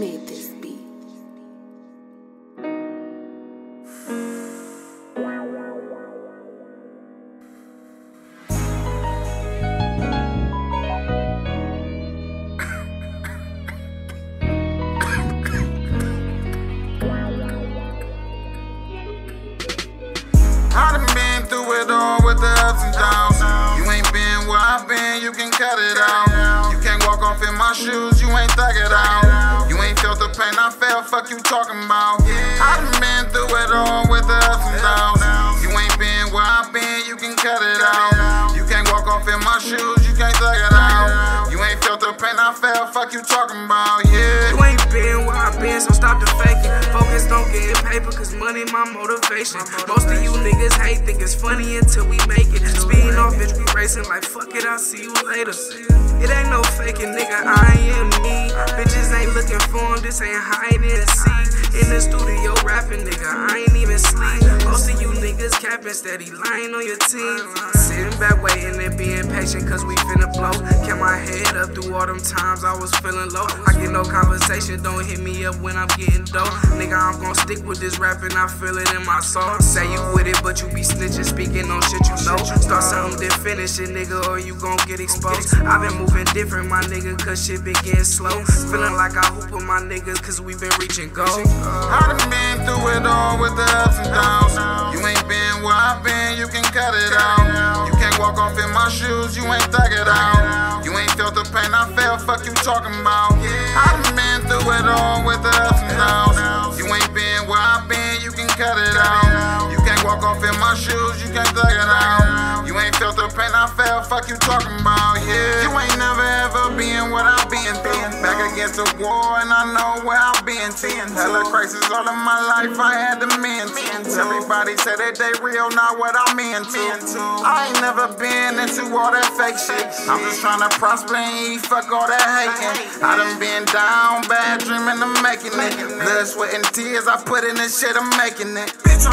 made this beat. I done been through it all with the ups and downs. You ain't been where I've been, you can cut it out. You can't walk off in my shoes, you ain't thug it out. Pain I felt, fuck you talking about. Yeah. I done been through it all with the ups and downs. You ain't been where I've been, you can cut it out. You can't walk off in my shoes, you can't thug it out. You ain't felt the pain I felt, fuck you talking about, yeah. You ain't been where I've been, so stop the faking. Focus on getting paper, cause money my motivation. Most of you niggas hate, think it's funny until we make it. Speeding off, bitch, we racing like fuck it, I'll see you later. It ain't no faking, nigga, this ain't seek. In the studio rapping, nigga, I ain't even sleep. Most of you niggas capping steady, lying on your team. Sitting back waiting and being patient, cause we finna blow. My head up through all them times I was feeling low. I get no conversation, don't hit me up when I'm getting dope. Nigga, I'm gon' stick with this rapping, I feel it in my soul. Say you with it, but you be snitching, speaking on shit you know. Start something, then finish it, nigga, or you gon' get exposed. I've been moving different, my nigga, cause shit been getting slow. Feeling like I hoop with my niggas, cause we been reaching goals. I done been through it all with the ups and downs. You ain't been where I've been, you can cut it out. You can't walk off in my shoes, you ain't thug fuck you talking about. I done been through it all with the ups and downs. You ain't been where I've been, you can cut it out. You can't walk off in my shoes, you can't thug it out. You ain't felt the pain I felt, fuck you talking about, yeah. You ain't never ever been what I've been through. Back against the war, and I know where I've been. Hella crisis all of my life, I had to mend to. Everybody say that they real, not what I'm into. I ain't never been into all that fake shit. I'm just trying to prosper and eat, fuck all that hating. I done been down, bad dreaming of making it. Blood, sweat, and tears, I put in this shit, I'm making it. Bitch, I'm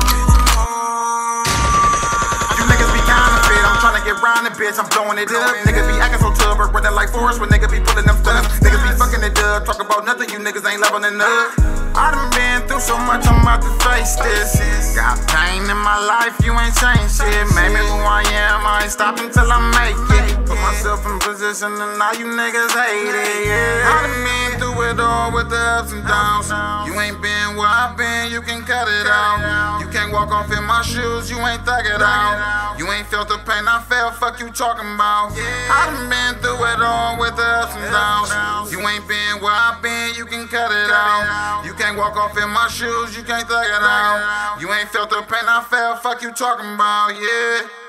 you niggas be counterfeit, I'm tryna get round the bitch, I'm blowing it up. Niggas be acting so tough, running like Forrest when niggas be pulling them stunts. Niggas be fucking it up, talk about nothing, you niggas ain't leveling up. I done been through so much, I'm about to face this. Got pain in my life, you ain't changed shit. Made me who I am, I ain't stopping till I make it. Put myself in position and now you niggas hate it, yeah. I done been through it all with the ups and downs. You ain't been where I've been, you can cut it out. You can't walk off in my shoes, you ain't thug it out. You ain't felt the pain I felt, fuck you talking about. I done been through it all with the ups and downs. You ain't been where I've been, you can cut it out. You can't walk off in my shoes, you can't thug it out. You ain't felt the pain I felt, fuck you talking about, yeah.